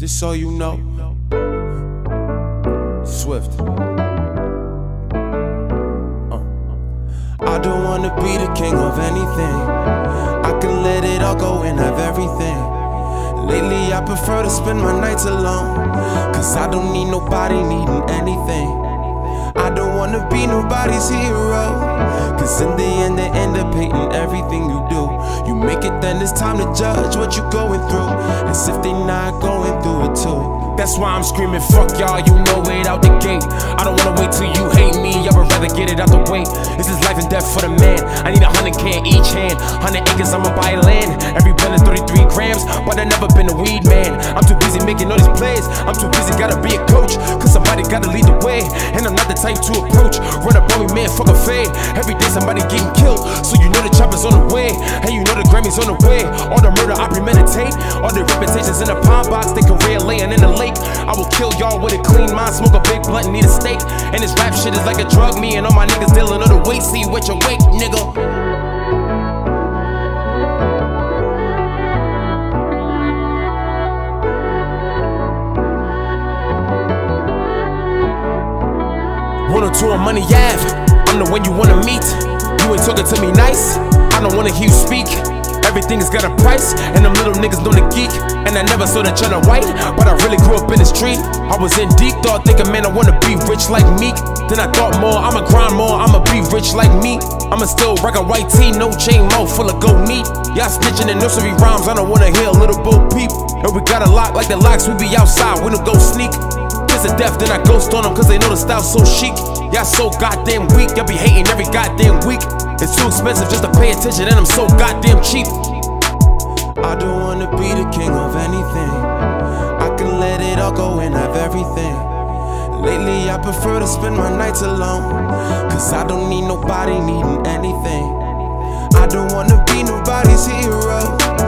Just so you know. Swift. Uh. I don't wanna be the king of anything. I can let it all go and have everything. Lately, I prefer to spend my nights alone. Cause I don't need nobody needing anything. I don't wanna be nobody's hero. Cause in the end, they end up hating everything you do. You make it, then it's time to judge what you're going through. As if they not going That's why I'm screaming, fuck y'all, you know it out the gate. I don't wanna wait till you hate me, I would rather get it out the way. This is life and death for the man. I need a hundred K each hand. Hundred acres, I'ma buy land. Every pen is 33 grams, but I never been a weed man. I'm too busy making all these plays. I'm too busy, gotta be a coach. Cause somebody gotta lead the way. And I'm not the type to approach. Run up on me, man, fuck a fade. Every day somebody getting killed. So you know the chopper's on the way. And you know the Grammy's on the way. All the premeditate. All the reputations in a palm box, they career laying in the lake. I will kill y'all with a clean mind, smoke a big blunt, need a steak. And this rap shit is like a drug, me and all my niggas dealing on the weight. See what you wait, nigga. One or two on Money Ave, I'm the one you wanna meet. You ain't talking to me nice, I don't wanna hear you speak. Everything has got a price, and them little niggas know the geek. And I never saw the China white, but I really grew up in the street. I was in deep thought, thinking, man, I wanna be rich like Meek. Then I thought more, I'ma grind more, I'ma be rich like me. I'ma still rock a white tee, no chain, mouth full of gold meat. Y'all snitching in nursery rhymes, I don't wanna hear a little bo peep. And we got a lock like the locks, we be outside, we don't go sneak. Of death, then I ghost on them, cause they know the style so chic. Y'all so goddamn weak, y'all be hating every goddamn week. It's too expensive just to pay attention, and I'm so goddamn cheap. I don't wanna be the king of anything. I can let it all go and have everything. Lately, I prefer to spend my nights alone. Cause I don't need nobody needing anything. I don't wanna be nobody's hero.